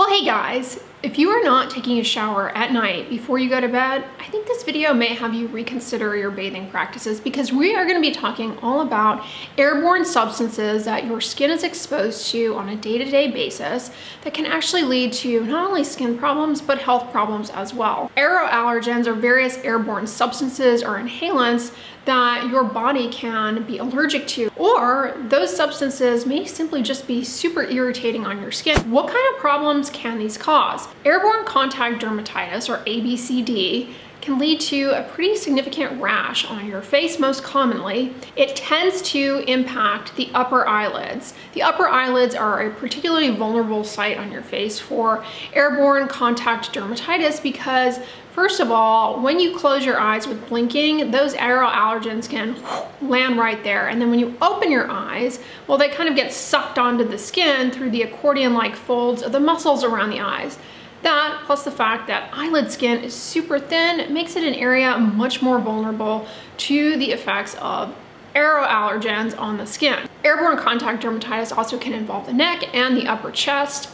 Well, hey guys, if you are not taking a shower at night before you go to bed, I think this video may have you reconsider your bathing practices because we are gonna be talking all about airborne substances that your skin is exposed to on a day-to-day -day basis that can actually lead to not only skin problems, but health problems as well. Aeroallergens are various airborne substances or inhalants that your body can be allergic to, or those substances may simply just be super irritating on your skin. What kind of problems can these cause? Airborne contact dermatitis, or ABCD, can lead to a pretty significant rash on your face most commonly. It tends to impact the upper eyelids. The upper eyelids are a particularly vulnerable site on your face for airborne contact dermatitis because First of all, when you close your eyes with blinking, those aeroallergens can land right there. And then when you open your eyes, well, they kind of get sucked onto the skin through the accordion-like folds of the muscles around the eyes. That, plus the fact that eyelid skin is super thin, makes it an area much more vulnerable to the effects of aeroallergens on the skin. Airborne contact dermatitis also can involve the neck and the upper chest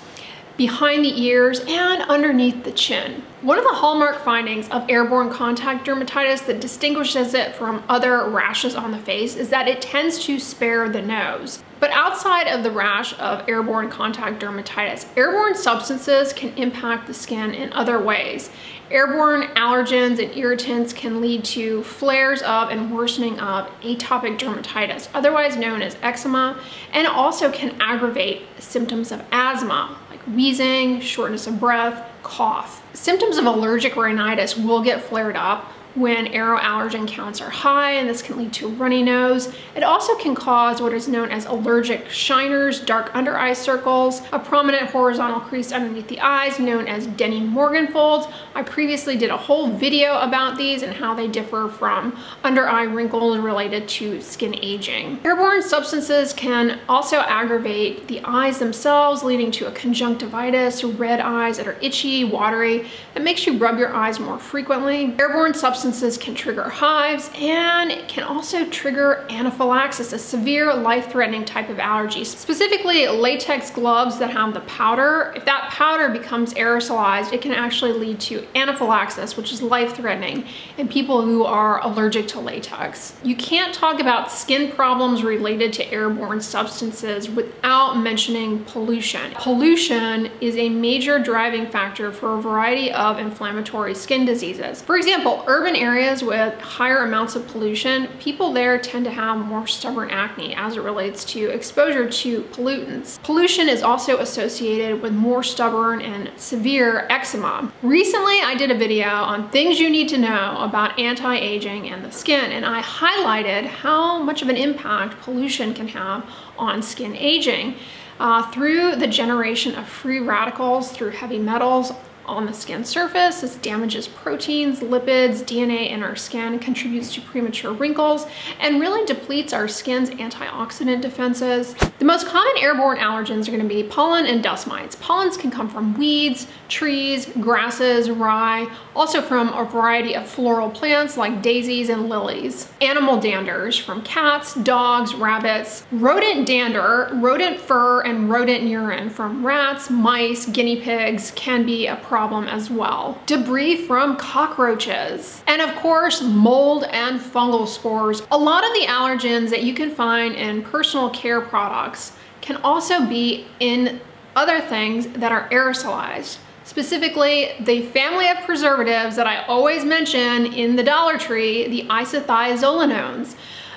behind the ears, and underneath the chin. One of the hallmark findings of airborne contact dermatitis that distinguishes it from other rashes on the face is that it tends to spare the nose. But outside of the rash of airborne contact dermatitis, airborne substances can impact the skin in other ways. Airborne allergens and irritants can lead to flares of and worsening of atopic dermatitis, otherwise known as eczema, and also can aggravate symptoms of asthma, like wheezing, shortness of breath, cough. Symptoms of allergic rhinitis will get flared up when aeroallergen counts are high and this can lead to runny nose. It also can cause what is known as allergic shiners, dark under eye circles, a prominent horizontal crease underneath the eyes known as Dennie-Morgan folds. I previously did a whole video about these and how they differ from under eye wrinkles related to skin aging. Airborne substances can also aggravate the eyes themselves leading to a conjunctivitis, red eyes that are itchy, watery, that makes you rub your eyes more frequently. Airborne substances substances can trigger hives and it can also trigger anaphylaxis, a severe life-threatening type of allergy. Specifically latex gloves that have the powder, if that powder becomes aerosolized, it can actually lead to anaphylaxis, which is life-threatening in people who are allergic to latex. You can't talk about skin problems related to airborne substances without mentioning pollution. Pollution is a major driving factor for a variety of inflammatory skin diseases. For example, urban areas with higher amounts of pollution, people there tend to have more stubborn acne as it relates to exposure to pollutants. Pollution is also associated with more stubborn and severe eczema. Recently, I did a video on things you need to know about anti-aging and the skin, and I highlighted how much of an impact pollution can have on skin aging. Uh, through the generation of free radicals through heavy metals, on the skin surface. This damages proteins, lipids, DNA in our skin, contributes to premature wrinkles, and really depletes our skin's antioxidant defenses. The most common airborne allergens are gonna be pollen and dust mites. Pollens can come from weeds, trees, grasses, rye, also from a variety of floral plants like daisies and lilies. Animal danders from cats, dogs, rabbits. Rodent dander, rodent fur, and rodent urine from rats, mice, guinea pigs can be a problem problem as well. Debris from cockroaches. And of course, mold and fungal spores. A lot of the allergens that you can find in personal care products can also be in other things that are aerosolized. Specifically, the family of preservatives that I always mention in the Dollar Tree, the isothiazolinones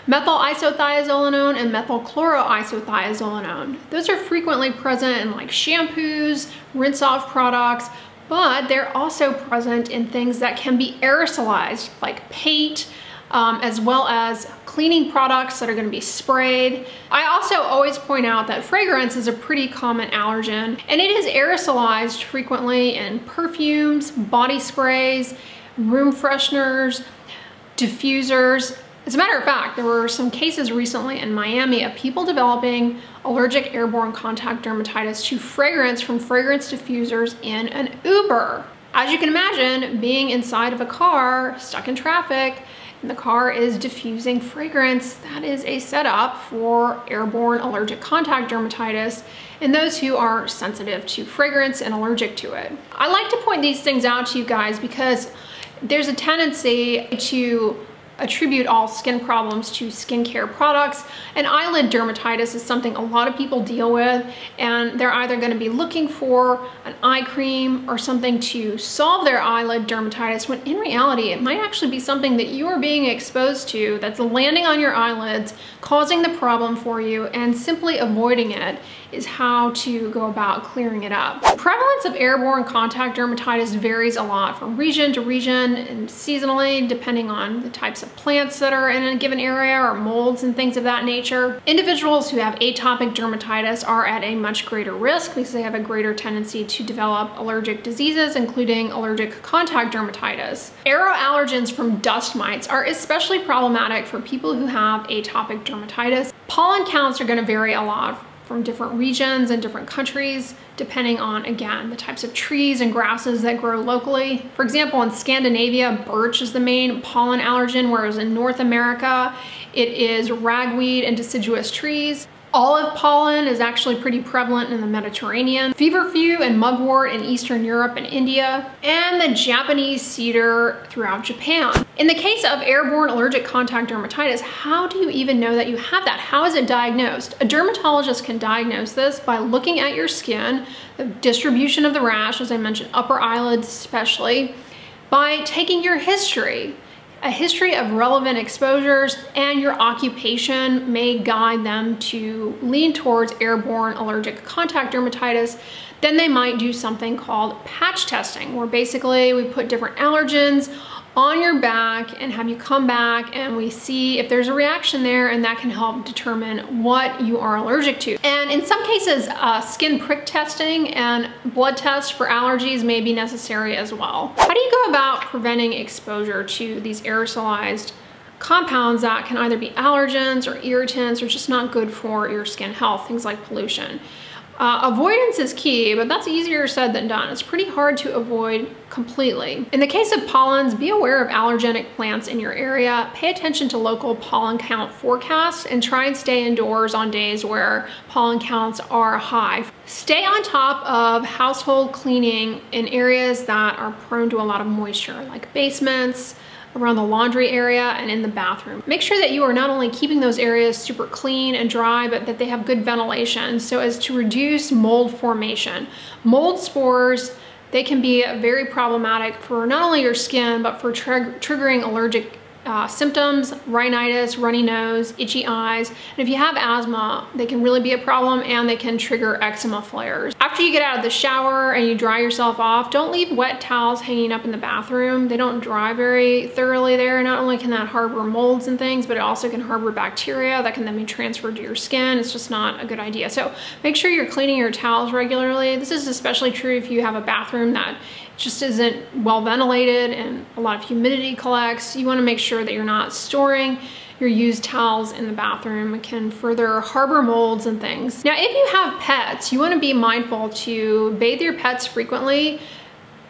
methyl isothiazolinone and methyl methylchloroisothiazolinone. Those are frequently present in like shampoos, rinse off products, but they're also present in things that can be aerosolized, like paint, um, as well as cleaning products that are gonna be sprayed. I also always point out that fragrance is a pretty common allergen, and it is aerosolized frequently in perfumes, body sprays, room fresheners, diffusers, as a matter of fact, there were some cases recently in Miami of people developing allergic airborne contact dermatitis to fragrance from fragrance diffusers in an Uber. As you can imagine, being inside of a car, stuck in traffic, and the car is diffusing fragrance, that is a setup for airborne allergic contact dermatitis in those who are sensitive to fragrance and allergic to it. I like to point these things out to you guys because there's a tendency to attribute all skin problems to skincare products. And eyelid dermatitis is something a lot of people deal with and they're either gonna be looking for an eye cream or something to solve their eyelid dermatitis when in reality it might actually be something that you are being exposed to that's landing on your eyelids, causing the problem for you and simply avoiding it is how to go about clearing it up. Prevalence of airborne contact dermatitis varies a lot from region to region and seasonally depending on the types of plants that are in a given area or molds and things of that nature. Individuals who have atopic dermatitis are at a much greater risk because they have a greater tendency to develop allergic diseases including allergic contact dermatitis. Aeroallergens from dust mites are especially problematic for people who have atopic dermatitis. Pollen counts are going to vary a lot from different regions and different countries, depending on, again, the types of trees and grasses that grow locally. For example, in Scandinavia, birch is the main pollen allergen, whereas in North America, it is ragweed and deciduous trees. Olive pollen is actually pretty prevalent in the Mediterranean. Feverfew and mugwort in Eastern Europe and India, and the Japanese cedar throughout Japan. In the case of airborne allergic contact dermatitis, how do you even know that you have that? How is it diagnosed? A dermatologist can diagnose this by looking at your skin, the distribution of the rash, as I mentioned, upper eyelids especially, by taking your history a history of relevant exposures and your occupation may guide them to lean towards airborne allergic contact dermatitis. Then they might do something called patch testing, where basically we put different allergens on your back and have you come back and we see if there's a reaction there and that can help determine what you are allergic to. And in some cases, uh, skin prick testing and blood tests for allergies may be necessary as well. How do you go about preventing exposure to these aerosolized compounds that can either be allergens or irritants or just not good for your skin health, things like pollution? Uh, avoidance is key, but that's easier said than done. It's pretty hard to avoid completely. In the case of pollens, be aware of allergenic plants in your area. Pay attention to local pollen count forecasts and try and stay indoors on days where pollen counts are high. Stay on top of household cleaning in areas that are prone to a lot of moisture, like basements, around the laundry area and in the bathroom. Make sure that you are not only keeping those areas super clean and dry, but that they have good ventilation so as to reduce mold formation. Mold spores, they can be very problematic for not only your skin, but for triggering allergic uh, symptoms, rhinitis, runny nose, itchy eyes, and if you have asthma, they can really be a problem and they can trigger eczema flares. After you get out of the shower and you dry yourself off, don't leave wet towels hanging up in the bathroom. They don't dry very thoroughly there. Not only can that harbor molds and things, but it also can harbor bacteria that can then be transferred to your skin. It's just not a good idea. So make sure you're cleaning your towels regularly. This is especially true if you have a bathroom that just isn't well ventilated and a lot of humidity collects. You wanna make sure that you're not storing your used towels in the bathroom can further harbor molds and things. Now, if you have pets, you wanna be mindful to bathe your pets frequently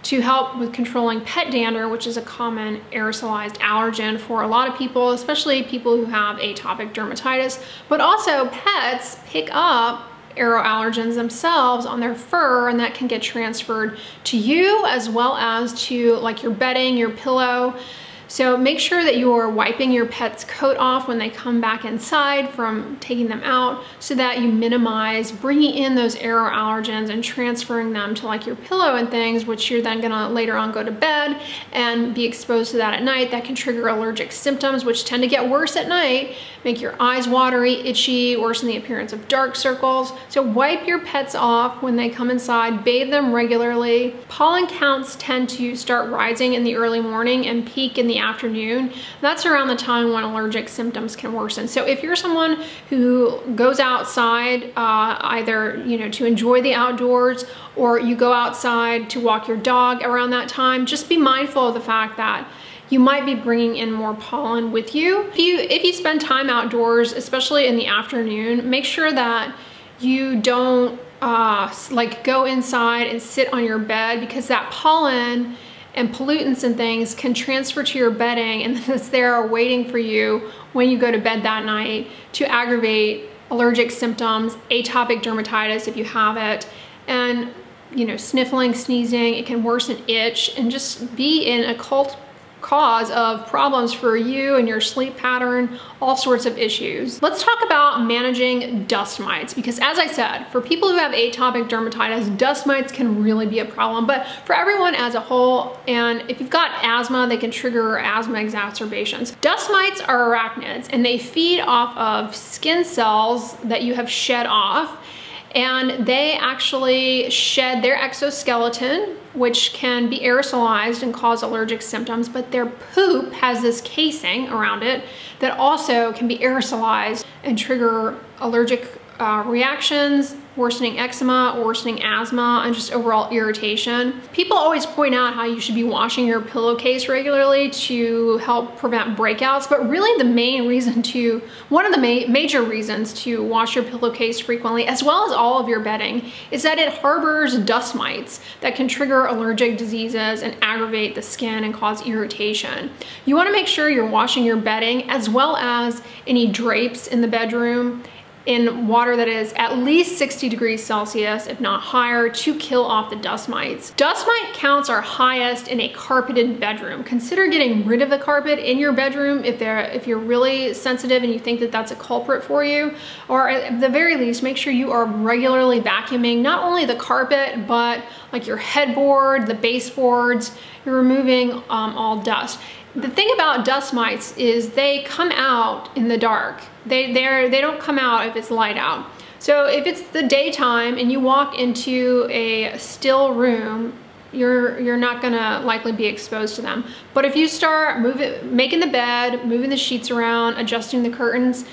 to help with controlling pet dander, which is a common aerosolized allergen for a lot of people, especially people who have atopic dermatitis. But also pets pick up aeroallergens themselves on their fur and that can get transferred to you as well as to like your bedding, your pillow, so make sure that you're wiping your pet's coat off when they come back inside from taking them out so that you minimize bringing in those aeroallergens and transferring them to like your pillow and things, which you're then gonna later on go to bed and be exposed to that at night. That can trigger allergic symptoms, which tend to get worse at night, make your eyes watery, itchy, worsen the appearance of dark circles. So wipe your pets off when they come inside, bathe them regularly. Pollen counts tend to start rising in the early morning and peak in the afternoon, that's around the time when allergic symptoms can worsen. So if you're someone who goes outside uh, either you know to enjoy the outdoors or you go outside to walk your dog around that time, just be mindful of the fact that you might be bringing in more pollen with you. If you, if you spend time outdoors, especially in the afternoon, make sure that you don't uh, like go inside and sit on your bed because that pollen and pollutants and things can transfer to your bedding and it's there waiting for you when you go to bed that night to aggravate allergic symptoms, atopic dermatitis if you have it, and you know, sniffling, sneezing, it can worsen itch and just be in a cult cause of problems for you and your sleep pattern, all sorts of issues. Let's talk about managing dust mites because as I said, for people who have atopic dermatitis, dust mites can really be a problem, but for everyone as a whole, and if you've got asthma, they can trigger asthma exacerbations. Dust mites are arachnids and they feed off of skin cells that you have shed off and they actually shed their exoskeleton, which can be aerosolized and cause allergic symptoms, but their poop has this casing around it that also can be aerosolized and trigger allergic uh, reactions, worsening eczema, worsening asthma, and just overall irritation. People always point out how you should be washing your pillowcase regularly to help prevent breakouts, but really the main reason to, one of the ma major reasons to wash your pillowcase frequently, as well as all of your bedding, is that it harbors dust mites that can trigger allergic diseases and aggravate the skin and cause irritation. You wanna make sure you're washing your bedding as well as any drapes in the bedroom in water that is at least 60 degrees Celsius, if not higher, to kill off the dust mites. Dust mite counts are highest in a carpeted bedroom. Consider getting rid of the carpet in your bedroom if, they're, if you're really sensitive and you think that that's a culprit for you, or at the very least, make sure you are regularly vacuuming not only the carpet, but like your headboard, the baseboards, you're removing um, all dust. The thing about dust mites is they come out in the dark. They, they're, they don't come out if it's light out. So if it's the daytime and you walk into a still room, you're you're not gonna likely be exposed to them. But if you start moving, making the bed, moving the sheets around, adjusting the curtains,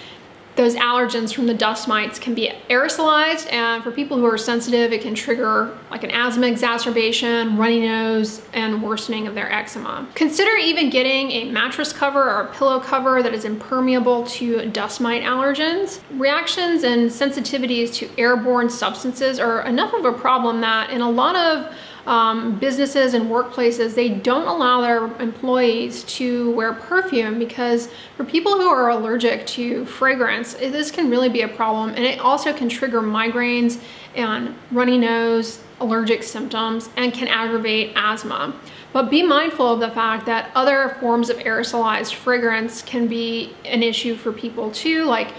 those allergens from the dust mites can be aerosolized and for people who are sensitive it can trigger like an asthma exacerbation, runny nose, and worsening of their eczema. Consider even getting a mattress cover or a pillow cover that is impermeable to dust mite allergens. Reactions and sensitivities to airborne substances are enough of a problem that in a lot of um, businesses and workplaces, they don't allow their employees to wear perfume because for people who are allergic to fragrance, this can really be a problem. And it also can trigger migraines and runny nose, allergic symptoms, and can aggravate asthma. But be mindful of the fact that other forms of aerosolized fragrance can be an issue for people too, like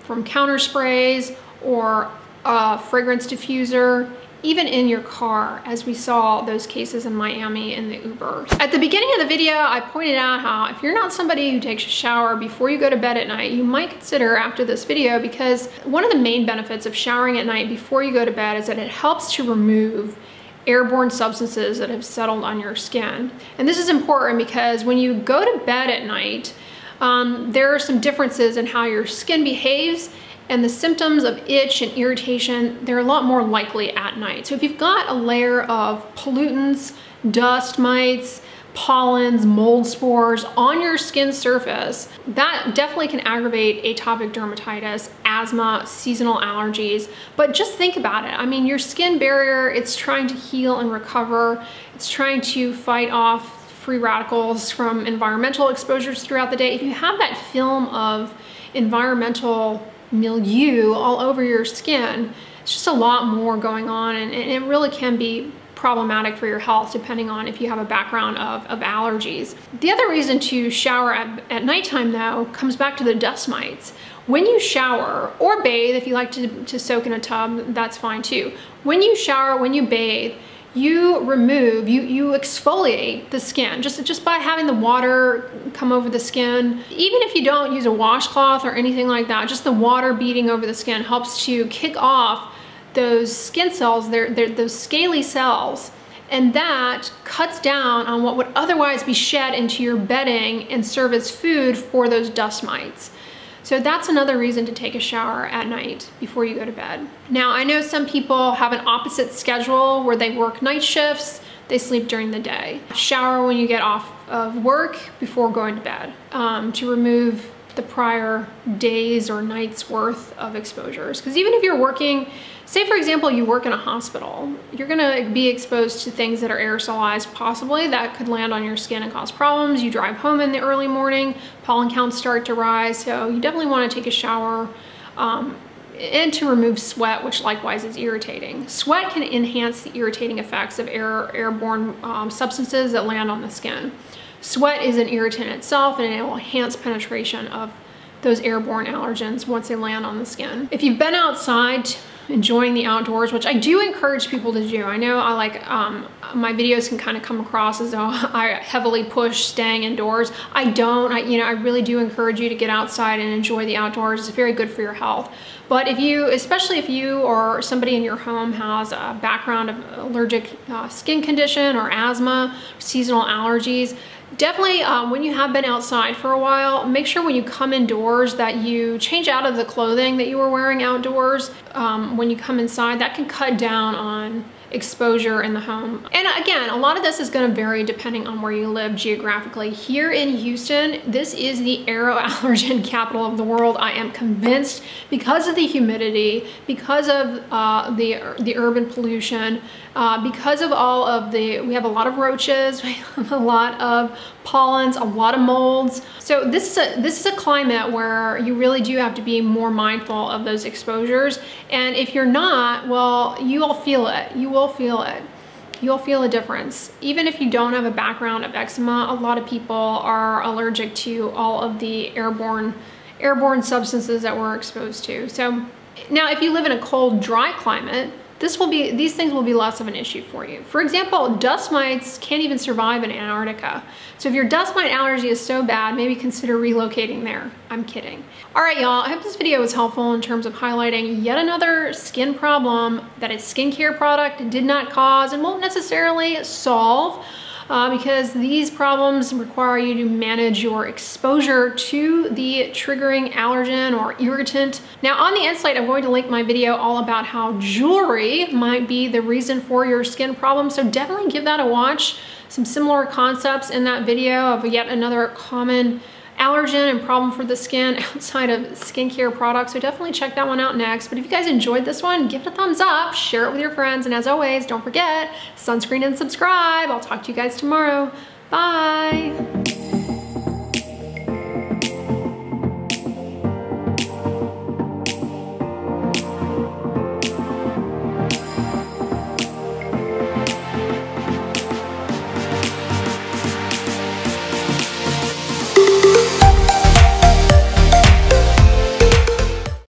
from counter sprays or a fragrance diffuser even in your car, as we saw those cases in Miami in the Uber. At the beginning of the video, I pointed out how if you're not somebody who takes a shower before you go to bed at night, you might consider after this video because one of the main benefits of showering at night before you go to bed is that it helps to remove airborne substances that have settled on your skin. And this is important because when you go to bed at night, um, there are some differences in how your skin behaves and the symptoms of itch and irritation, they're a lot more likely at night. So if you've got a layer of pollutants, dust mites, pollens, mold spores on your skin surface, that definitely can aggravate atopic dermatitis, asthma, seasonal allergies. But just think about it. I mean, your skin barrier, it's trying to heal and recover. It's trying to fight off free radicals from environmental exposures throughout the day. If you have that film of environmental milieu all over your skin. It's just a lot more going on and, and it really can be problematic for your health depending on if you have a background of, of allergies. The other reason to shower at, at nighttime though comes back to the dust mites. When you shower or bathe, if you like to, to soak in a tub, that's fine too. When you shower, when you bathe, you remove, you, you exfoliate the skin just, just by having the water come over the skin. Even if you don't use a washcloth or anything like that, just the water beating over the skin helps to kick off those skin cells, they're, they're, those scaly cells, and that cuts down on what would otherwise be shed into your bedding and serve as food for those dust mites. So that's another reason to take a shower at night before you go to bed. Now, I know some people have an opposite schedule where they work night shifts, they sleep during the day. Shower when you get off of work before going to bed um, to remove the prior days or nights worth of exposures. Because even if you're working, say for example, you work in a hospital, you're gonna be exposed to things that are aerosolized possibly that could land on your skin and cause problems. You drive home in the early morning, pollen counts start to rise, so you definitely wanna take a shower um, and to remove sweat, which likewise is irritating. Sweat can enhance the irritating effects of air, airborne um, substances that land on the skin. Sweat is an irritant itself and it will enhance penetration of those airborne allergens once they land on the skin. If you've been outside enjoying the outdoors, which I do encourage people to do. I know I like, um, my videos can kind of come across as though I heavily push staying indoors. I don't, I, you know, I really do encourage you to get outside and enjoy the outdoors. It's very good for your health. But if you, especially if you or somebody in your home has a background of allergic uh, skin condition or asthma, seasonal allergies, definitely um, when you have been outside for a while, make sure when you come indoors that you change out of the clothing that you were wearing outdoors um, when you come inside. That can cut down on exposure in the home. And again, a lot of this is gonna vary depending on where you live geographically. Here in Houston, this is the aeroallergen capital of the world. I am convinced because of the humidity, because of uh, the, the urban pollution, uh, because of all of the, we have a lot of roaches, we have a lot of pollens, a lot of molds. So this is a this is a climate where you really do have to be more mindful of those exposures. And if you're not, well, you will feel it. You will feel it. You'll feel a difference. Even if you don't have a background of eczema, a lot of people are allergic to all of the airborne airborne substances that we're exposed to. So now if you live in a cold, dry climate, this will be, these things will be less of an issue for you. For example, dust mites can't even survive in Antarctica. So if your dust mite allergy is so bad, maybe consider relocating there. I'm kidding. All right, y'all, I hope this video was helpful in terms of highlighting yet another skin problem that a skincare product did not cause and won't necessarily solve uh, because these problems require you to manage your exposure to the triggering allergen or irritant. Now on the inside, I'm going to link my video all about how jewelry might be the reason for your skin problem. So definitely give that a watch. Some similar concepts in that video of yet another common allergen and problem for the skin outside of skincare products. So definitely check that one out next. But if you guys enjoyed this one, give it a thumbs up, share it with your friends. And as always, don't forget, sunscreen and subscribe. I'll talk to you guys tomorrow. Bye.